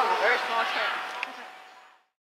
Oh, very small turn.